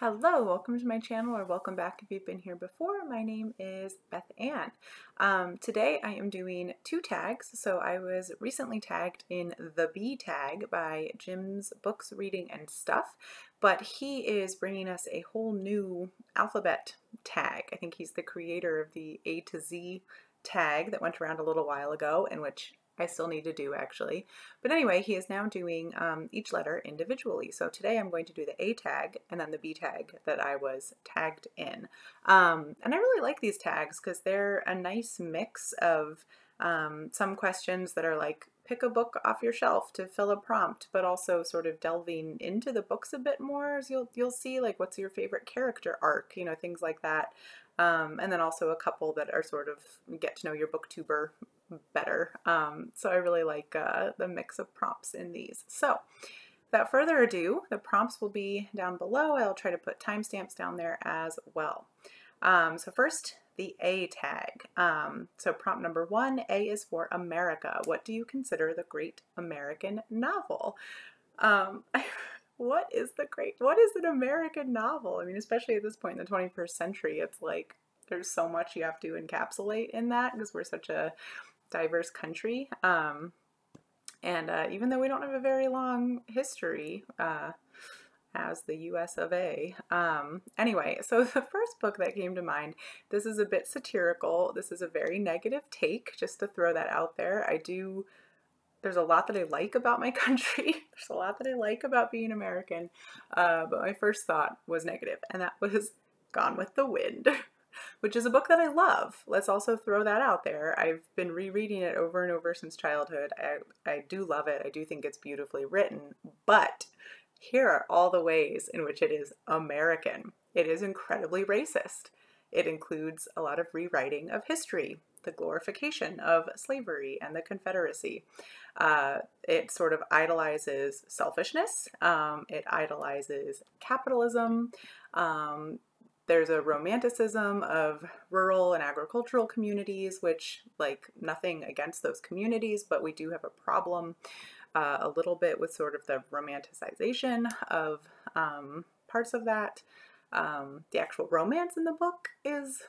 Hello, welcome to my channel or welcome back if you've been here before. My name is Bethanne. Um, today I am doing two tags. So I was recently tagged in the B tag by Jim's Books, Reading, and Stuff, but he is bringing us a whole new alphabet tag. I think he's the creator of the A to Z tag that went around a little while ago in which I still need to do actually. But anyway, he is now doing um, each letter individually. So today I'm going to do the A tag and then the B tag that I was tagged in. Um, and I really like these tags because they're a nice mix of um, some questions that are like pick a book off your shelf to fill a prompt, but also sort of delving into the books a bit more. As you'll you'll see like what's your favorite character arc, you know, things like that. Um, and then also a couple that are sort of get to know your booktuber better. Um, so I really like uh, the mix of prompts in these. So without further ado, the prompts will be down below. I'll try to put timestamps down there as well. Um, so first, the A tag. Um, so prompt number one, A is for America. What do you consider the great American novel? Um, what is the great, what is an American novel? I mean, especially at this point in the 21st century, it's like there's so much you have to encapsulate in that because we're such a diverse country. Um, and uh, even though we don't have a very long history uh, as the US of A, um, anyway, so the first book that came to mind, this is a bit satirical. This is a very negative take, just to throw that out there. I do, there's a lot that I like about my country. there's a lot that I like about being American. Uh, but my first thought was negative, and that was Gone with the Wind. which is a book that I love. Let's also throw that out there. I've been rereading it over and over since childhood. I, I do love it. I do think it's beautifully written, but here are all the ways in which it is American. It is incredibly racist. It includes a lot of rewriting of history, the glorification of slavery and the Confederacy. Uh, it sort of idolizes selfishness. Um, it idolizes capitalism. Um, there's a romanticism of rural and agricultural communities, which, like, nothing against those communities, but we do have a problem uh, a little bit with sort of the romanticization of um, parts of that. Um, the actual romance in the book is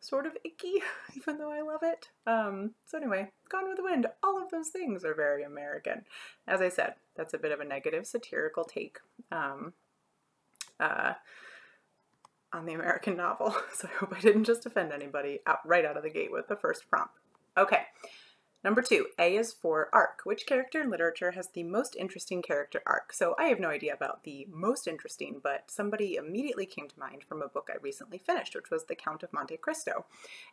sort of icky, even though I love it. Um, so anyway, Gone with the Wind, all of those things are very American. As I said, that's a bit of a negative satirical take. Um, uh, on the American novel. So I hope I didn't just offend anybody out, right out of the gate with the first prompt. Okay, Number two, A is for arc. Which character in literature has the most interesting character arc? So I have no idea about the most interesting, but somebody immediately came to mind from a book I recently finished, which was The Count of Monte Cristo.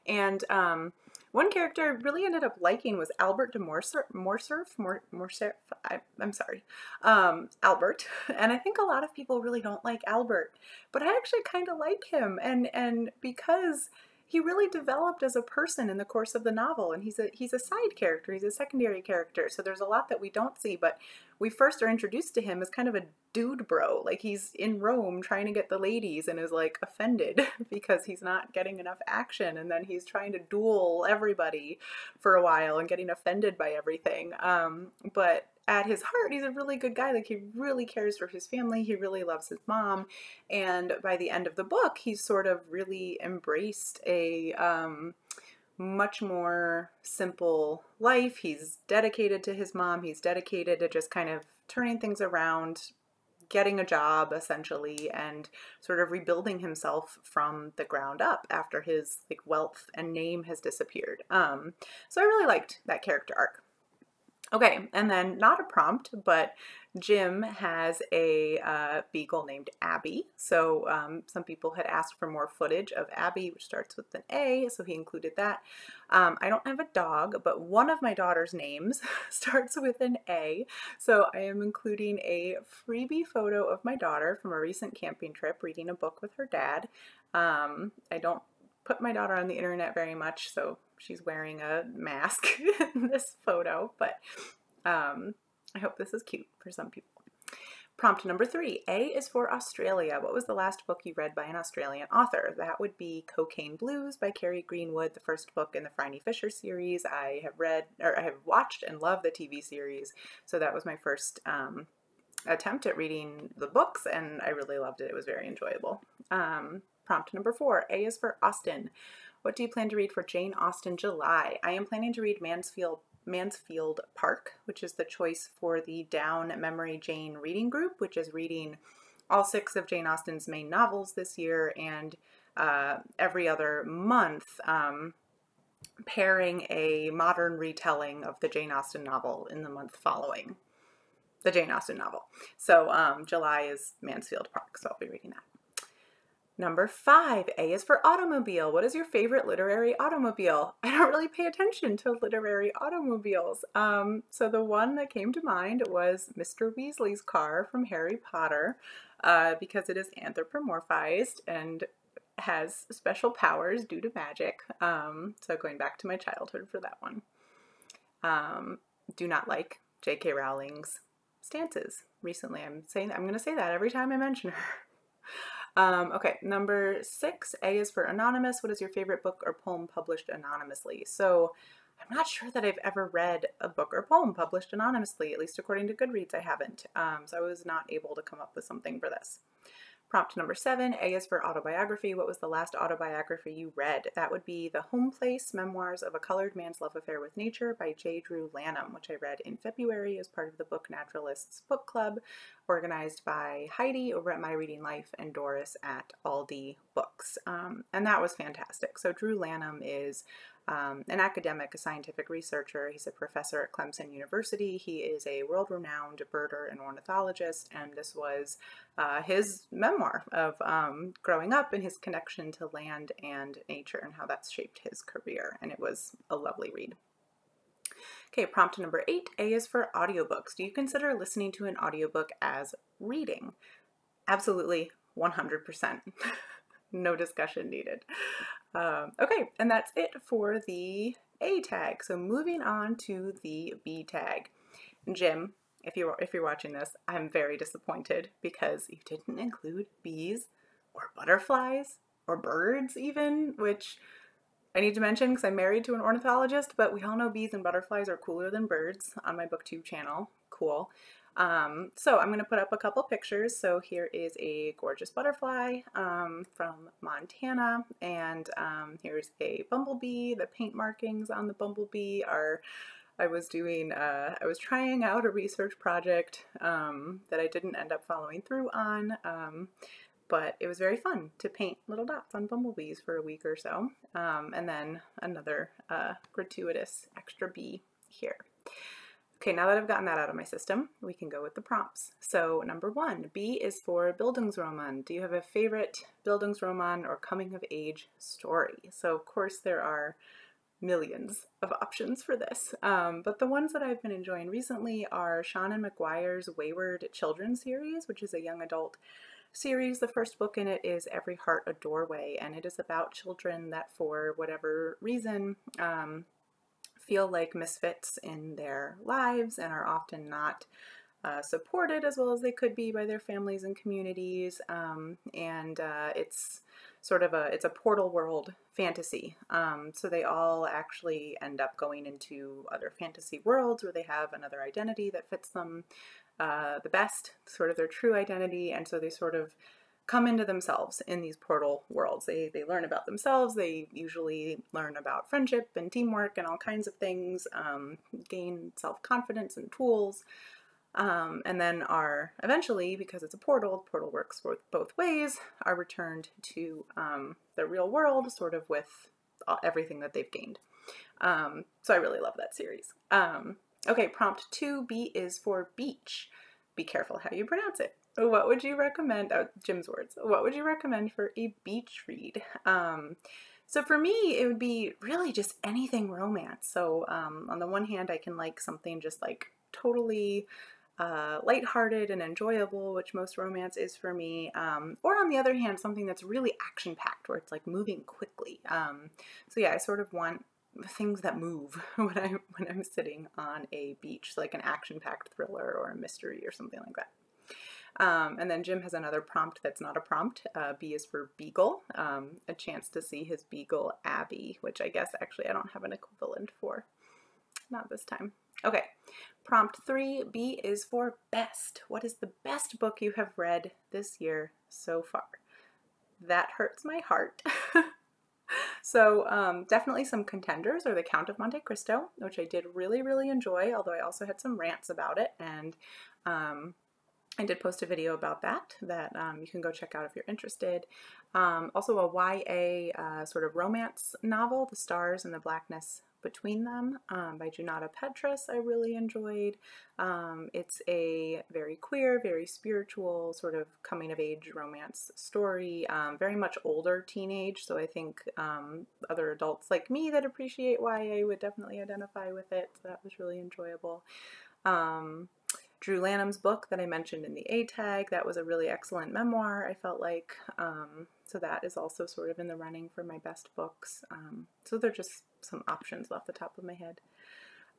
And um, one character I really ended up liking was Albert de Morcerf, Morcerf, Mor Morcerf I, am sorry, um, Albert. And I think a lot of people really don't like Albert, but I actually kind of like him. And, and because he really developed as a person in the course of the novel and he's a he's a side character he's a secondary character so there's a lot that we don't see but we first are introduced to him as kind of a dude bro like he's in Rome trying to get the ladies and is like offended because he's not getting enough action and then he's trying to duel everybody for a while and getting offended by everything um, but at his heart, he's a really good guy. Like he really cares for his family. He really loves his mom. And by the end of the book, he's sort of really embraced a um, much more simple life. He's dedicated to his mom. He's dedicated to just kind of turning things around, getting a job essentially, and sort of rebuilding himself from the ground up after his like wealth and name has disappeared. Um, so I really liked that character arc. Okay, and then not a prompt, but Jim has a uh, beagle named Abby. So um, some people had asked for more footage of Abby, which starts with an A, so he included that. Um, I don't have a dog, but one of my daughter's names starts with an A. So I am including a freebie photo of my daughter from a recent camping trip reading a book with her dad. Um, I don't put my daughter on the internet very much, so she's wearing a mask in this photo, but um, I hope this is cute for some people. Prompt number three, A is for Australia. What was the last book you read by an Australian author? That would be Cocaine Blues by Kerry Greenwood, the first book in the Phryne Fisher series. I have read, or I have watched and love the TV series, so that was my first um, attempt at reading the books, and I really loved it. It was very enjoyable. Um, prompt number four A is for Austen. What do you plan to read for Jane Austen July? I am planning to read Mansfield Mansfield Park, which is the choice for the Down Memory Jane reading group, which is reading all six of Jane Austen's main novels this year and uh, every other month. Um, pairing a modern retelling of the Jane Austen novel in the month following the Jane Austen novel. So um, July is Mansfield Park, so I'll be reading that. Number five, A is for automobile. What is your favorite literary automobile? I don't really pay attention to literary automobiles. Um, so the one that came to mind was Mr. Weasley's car from Harry Potter uh, because it is anthropomorphized and has special powers due to magic. Um, so going back to my childhood for that one. Um, do not like J.K. Rowling's stances recently. I'm saying I'm going to say that every time I mention her. Um, okay, number six, A is for anonymous. What is your favorite book or poem published anonymously? So I'm not sure that I've ever read a book or poem published anonymously, at least according to Goodreads, I haven't. Um, so I was not able to come up with something for this. Prompt number seven, A is for autobiography. What was the last autobiography you read? That would be The Home Place Memoirs of a Colored Man's Love Affair with Nature by J. Drew Lanham, which I read in February as part of the Book Naturalists Book Club, organized by Heidi over at My Reading Life and Doris at Aldi Books. Um, and that was fantastic. So, Drew Lanham is um, an academic, a scientific researcher. He's a professor at Clemson University. He is a world renowned birder and ornithologist, and this was uh, his memoir of um, growing up and his connection to land and nature and how that's shaped his career. And it was a lovely read. Okay, prompt number eight A is for audiobooks. Do you consider listening to an audiobook as reading? Absolutely, 100%. no discussion needed. Um, okay, and that's it for the A tag. So moving on to the B tag. Jim, if you're if you're watching this, I'm very disappointed because you didn't include bees or butterflies or birds even, which I need to mention because I'm married to an ornithologist, but we all know bees and butterflies are cooler than birds on my booktube channel. Cool. Um, so I'm going to put up a couple pictures. So here is a gorgeous butterfly um, from Montana, and um, here's a bumblebee. The paint markings on the bumblebee are, I was doing, uh, I was trying out a research project um, that I didn't end up following through on, um, but it was very fun to paint little dots on bumblebees for a week or so. Um, and then another uh, gratuitous extra bee here. Okay, now that I've gotten that out of my system, we can go with the prompts. So number one, B is for Bildungsroman. Do you have a favorite Bildungsroman or coming of age story? So of course there are millions of options for this, um, but the ones that I've been enjoying recently are Seanan McGuire's Wayward Children series, which is a young adult series. The first book in it is Every Heart a Doorway, and it is about children that for whatever reason um, feel like misfits in their lives and are often not uh, supported as well as they could be by their families and communities. Um, and uh, it's sort of a it's a portal world fantasy. Um, so they all actually end up going into other fantasy worlds where they have another identity that fits them uh, the best, sort of their true identity, and so they sort of come into themselves in these portal worlds. They, they learn about themselves, they usually learn about friendship and teamwork and all kinds of things, um, gain self confidence and tools, um, and then are eventually, because it's a portal, portal works both, both ways, are returned to um, the real world, sort of with everything that they've gained. Um, so I really love that series. Um, okay, prompt 2B is for beach. Be careful how you pronounce it. What would you recommend? Oh, Jim's words. What would you recommend for a beach read? Um, so for me, it would be really just anything romance. So um, on the one hand, I can like something just like totally uh, lighthearted and enjoyable, which most romance is for me. Um, or on the other hand, something that's really action packed, where it's like moving quickly. Um, so yeah, I sort of want things that move when I when I'm sitting on a beach, like an action packed thriller or a mystery or something like that. Um, and then Jim has another prompt that's not a prompt. Uh, B is for Beagle, um, a chance to see his Beagle Abby, which I guess actually I don't have an equivalent for. Not this time. Okay, prompt three B is for best. What is the best book you have read this year so far? That hurts my heart. so um, definitely some contenders are The Count of Monte Cristo, which I did really, really enjoy, although I also had some rants about it. And um, I did post a video about that that um, you can go check out if you're interested. Um, also a YA uh, sort of romance novel, The Stars and the Blackness Between Them um, by Junauda Petrus I really enjoyed. Um, it's a very queer, very spiritual sort of coming of age romance story, um, very much older teenage, so I think um, other adults like me that appreciate YA would definitely identify with it, so that was really enjoyable. Um, Drew Lanham's book that I mentioned in the A tag. That was a really excellent memoir, I felt like. Um, so that is also sort of in the running for my best books. Um, so they're just some options off the top of my head.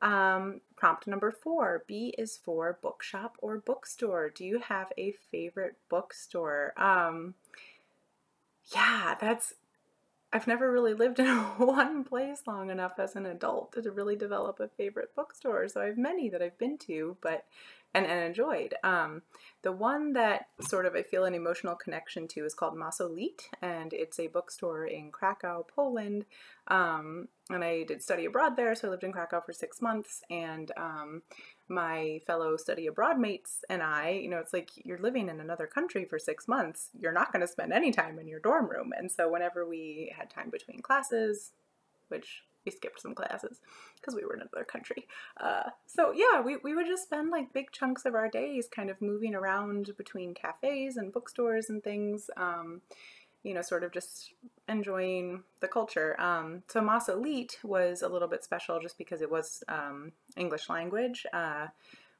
Um, prompt number four B is for bookshop or bookstore. Do you have a favorite bookstore? Um, yeah, that's I've never really lived in one place long enough as an adult to really develop a favorite bookstore. So I have many that I've been to, but and, and enjoyed. Um, the one that sort of I feel an emotional connection to is called Massolit, and it's a bookstore in Krakow, Poland. Um, and I did study abroad there, so I lived in Krakow for six months. And um, my fellow study abroad mates and I, you know, it's like you're living in another country for six months. You're not going to spend any time in your dorm room. And so whenever we had time between classes, which we skipped some classes because we were in another country. Uh, so yeah, we, we would just spend like big chunks of our days kind of moving around between cafes and bookstores and things. Um, you know, sort of just enjoying the culture. Um, so Elite was a little bit special just because it was um, English language. Uh,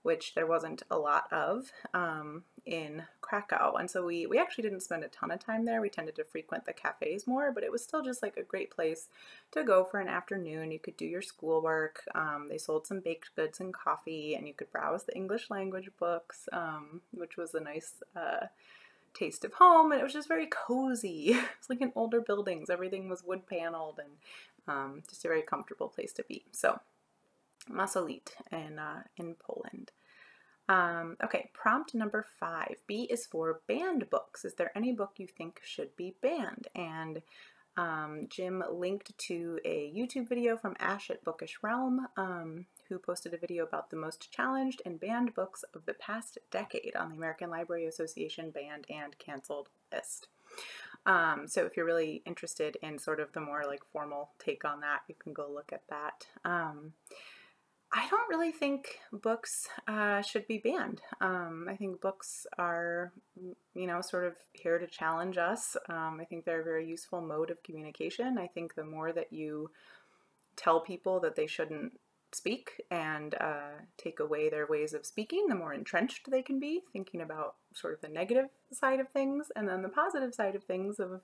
which there wasn't a lot of um, in Krakow. And so we, we actually didn't spend a ton of time there. We tended to frequent the cafes more, but it was still just like a great place to go for an afternoon. You could do your schoolwork. Um, they sold some baked goods and coffee, and you could browse the English language books, um, which was a nice uh, taste of home. And it was just very cozy. it's like in older buildings. Everything was wood paneled and um, just a very comfortable place to be. So Massolit in, uh, in Poland. Um, okay, prompt number five. B is for banned books. Is there any book you think should be banned? And um, Jim linked to a YouTube video from Ash at Bookish Realm, um, who posted a video about the most challenged and banned books of the past decade on the American Library Association banned and canceled list. Um, so if you're really interested in sort of the more like formal take on that, you can go look at that. Um, I don't really think books uh, should be banned. Um, I think books are, you know, sort of here to challenge us. Um, I think they're a very useful mode of communication. I think the more that you tell people that they shouldn't speak and uh, take away their ways of speaking, the more entrenched they can be, thinking about sort of the negative side of things and then the positive side of things of,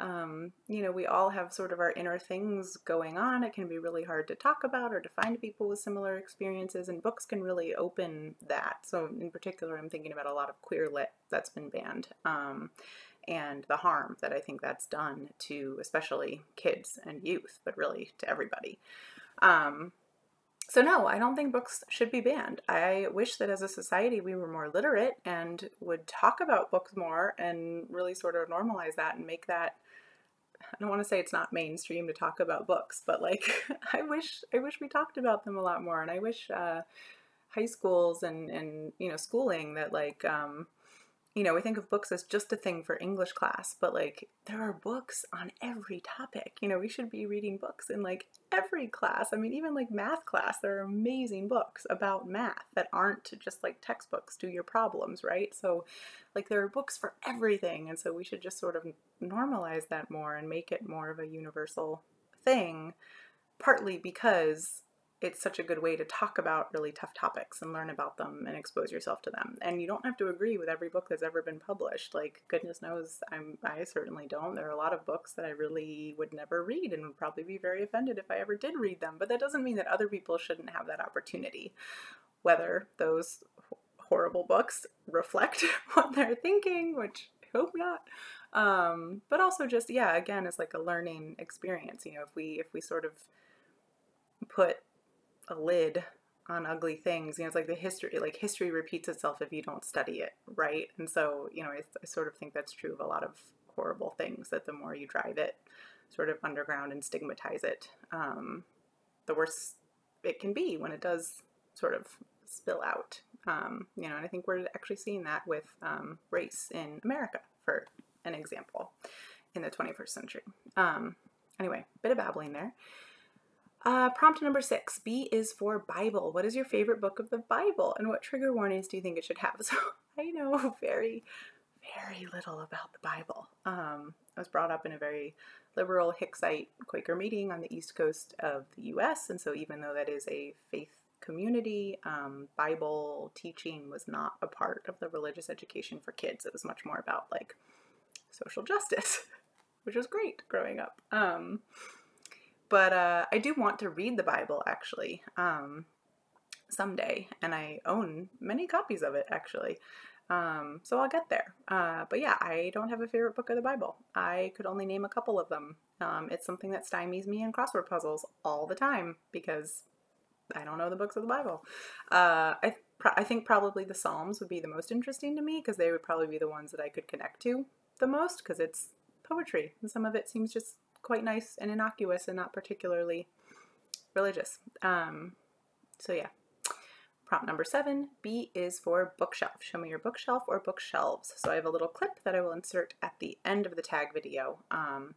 um, you know, we all have sort of our inner things going on. It can be really hard to talk about or to find people with similar experiences and books can really open that. So in particular, I'm thinking about a lot of queer lit that's been banned. Um, and the harm that I think that's done to especially kids and youth, but really to everybody. Um, so, no, I don't think books should be banned. I wish that as a society we were more literate and would talk about books more and really sort of normalize that and make that. I don't want to say it's not mainstream to talk about books, but like I wish I wish we talked about them a lot more, and I wish uh, high schools and and you know schooling that like um, you know, we think of books as just a thing for English class, but like there are books on every topic. You know, we should be reading books in like every class. I mean, even like math class, there are amazing books about math that aren't just like textbooks do your problems, right? So, like, there are books for everything. And so we should just sort of normalize that more and make it more of a universal thing, partly because it's such a good way to talk about really tough topics and learn about them and expose yourself to them. And you don't have to agree with every book that's ever been published. Like goodness knows, I'm I certainly don't. There are a lot of books that I really would never read and would probably be very offended if I ever did read them. But that doesn't mean that other people shouldn't have that opportunity. Whether those horrible books reflect what they're thinking, which I hope not. Um, but also just yeah, again, it's like a learning experience. You know, if we if we sort of put a lid on ugly things. You know, it's like the history, like history repeats itself if you don't study it, right? And so, you know, I, I sort of think that's true of a lot of horrible things. That the more you drive it sort of underground and stigmatize it, um, the worse it can be when it does sort of spill out. Um, you know, and I think we're actually seeing that with um, race in America, for an example, in the 21st century. Um, anyway, bit of babbling there. Uh, prompt number six B is for Bible. What is your favorite book of the Bible and what trigger warnings do you think it should have? So I know very, very little about the Bible. Um, I was brought up in a very liberal Hicksite Quaker meeting on the east coast of the US, and so even though that is a faith community, um, Bible teaching was not a part of the religious education for kids. It was much more about like social justice, which was great growing up. Um, but uh, I do want to read the Bible actually um, someday, and I own many copies of it actually. Um, so I'll get there. Uh, but yeah, I don't have a favorite book of the Bible. I could only name a couple of them. Um, it's something that stymies me in crossword puzzles all the time because I don't know the books of the Bible. Uh, I, I think probably the Psalms would be the most interesting to me because they would probably be the ones that I could connect to the most because it's poetry and some of it seems just quite nice and innocuous and not particularly religious. Um, so yeah. Prompt number seven, B is for bookshelf. Show me your bookshelf or bookshelves. So I have a little clip that I will insert at the end of the tag video um,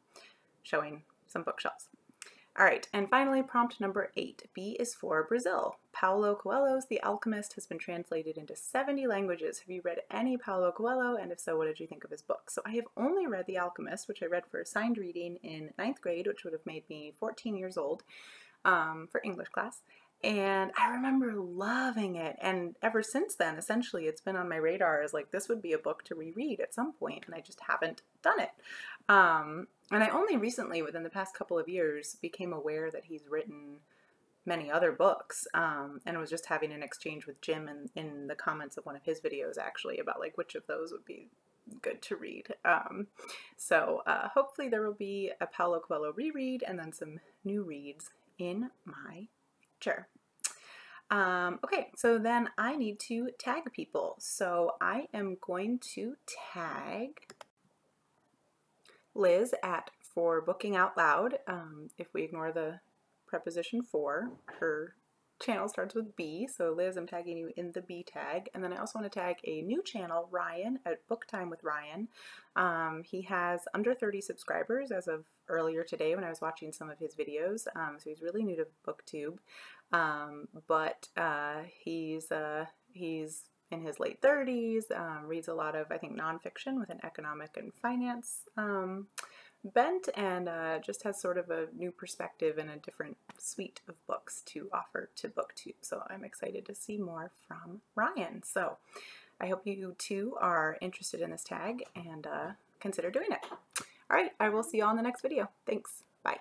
showing some bookshelves. All right, and finally, prompt number eight. B is for Brazil. Paulo Coelho's The Alchemist has been translated into 70 languages. Have you read any Paulo Coelho? And if so, what did you think of his book? So I have only read The Alchemist, which I read for assigned reading in ninth grade, which would have made me 14 years old um, for English class. And I remember loving it. And ever since then, essentially, it's been on my radar as like this would be a book to reread at some point, and I just haven't done it. Um, and I only recently, within the past couple of years, became aware that he's written many other books um, and was just having an exchange with Jim in, in the comments of one of his videos actually about like which of those would be good to read. Um, so uh, hopefully there will be a Paulo Coelho reread and then some new reads in my future. Um, okay, so then I need to tag people. So I am going to tag Liz at for booking out loud. Um, if we ignore the preposition for, her channel starts with B. So Liz, I'm tagging you in the B tag. And then I also want to tag a new channel, Ryan, at Book Time with Ryan. Um, he has under 30 subscribers as of earlier today when I was watching some of his videos. Um, so he's really new to BookTube. Um, but uh, he's, uh, he's in his late 30s, um, reads a lot of, I think, nonfiction with an economic and finance um, bent, and uh, just has sort of a new perspective and a different suite of books to offer to BookTube. So I'm excited to see more from Ryan. So I hope you too are interested in this tag and uh, consider doing it. All right, I will see you all in the next video. Thanks. Bye.